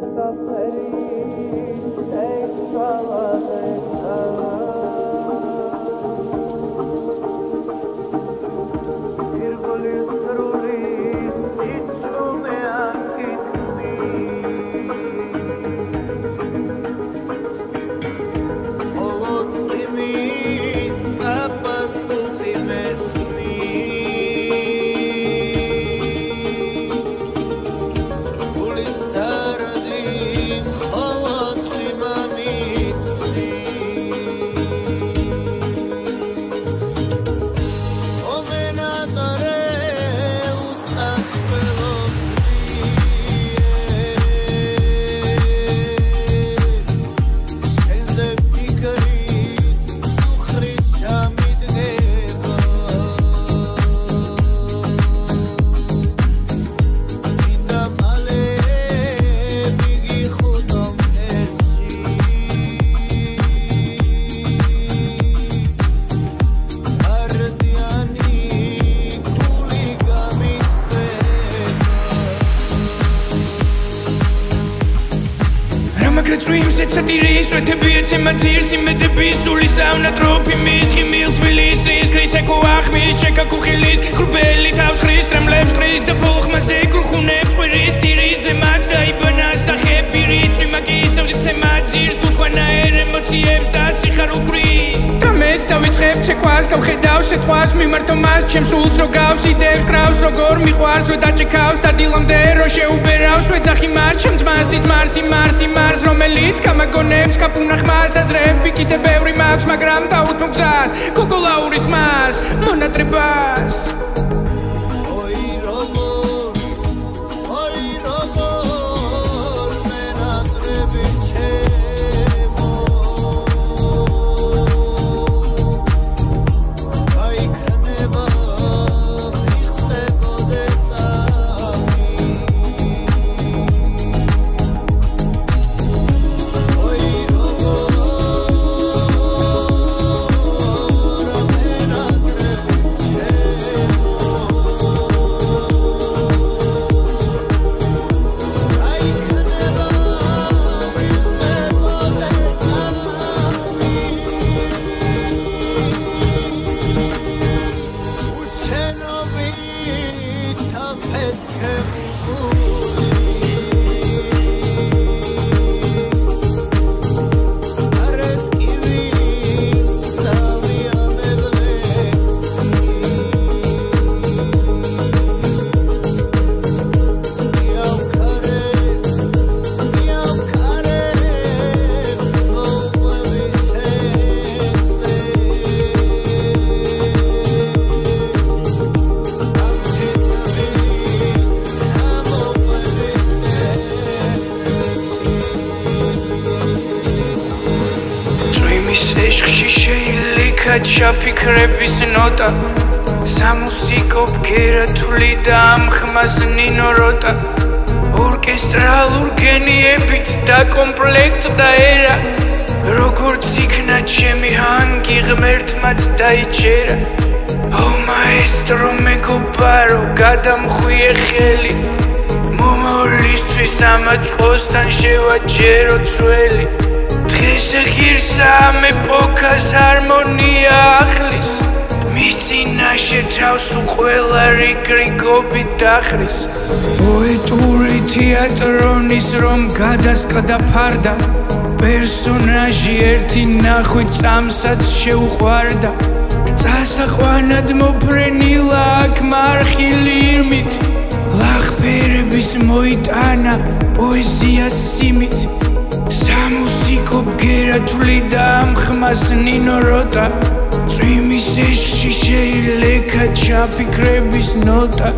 تفريد სატირის ვეთები ეცემაცირს იმედები სული საუნა ტროფი მის ხიმილს თბილისის კრისეკო ახმის ჩეკა კუხილის ქრუბელი თავს ხრის ტრემლებს ხრის და ბოლხმაზე კრუხუნებს ყვირის მეც დავიწყებ ჩეკვას გავხედავ შეთყვას მიმართო მას ჩემს სულს რო გავსიდებს კრავს როგორ მიყვარს რო დაჭიქავს და დილამდე რო შეუბერავს ვეძახი მას ჩემს მასის მარსი მარსი მარს რომელიც გამაგონებს კაპუნახმას აზრები კიდე ბევრი მაქვს მაგრამ დაუთმოგზად კოკოლაურის მას მონატრებას her ჩაფიქრების ნოტა. სამუსიკო ბგერათული და ამხმას ნინო როტა. ორკესტრალურ გენიებით და კომპლექტდა ერა. როგორც იქნა ჩემი ჰანგი ღმერთმაც დაიჭერა. ო მაესტრო მეგობარო გადამხვიე ხელი. მომავლისთვის ამაწყოსთან შევაჯერო წველი დღეს ღირსა მე პოკას ჰარმონია ახლის. მის წინაშე თავს უყველა რიგრიგობი დახრის. პოეტური თეატრონის რომ გადასკდა ფარდა. პერსონაჟი ერთი ნახვი წამსაც შეუყვარდა. წასაყვანად მოფრენილა აქ მარხილი ირმით ლახფერების მოიტანა პოეზიას სიმით სამუსიკო ბგერათული და ამხმას ნინო როტა წვიმის ეში შეიძლება ჩაფიქრების ნოტა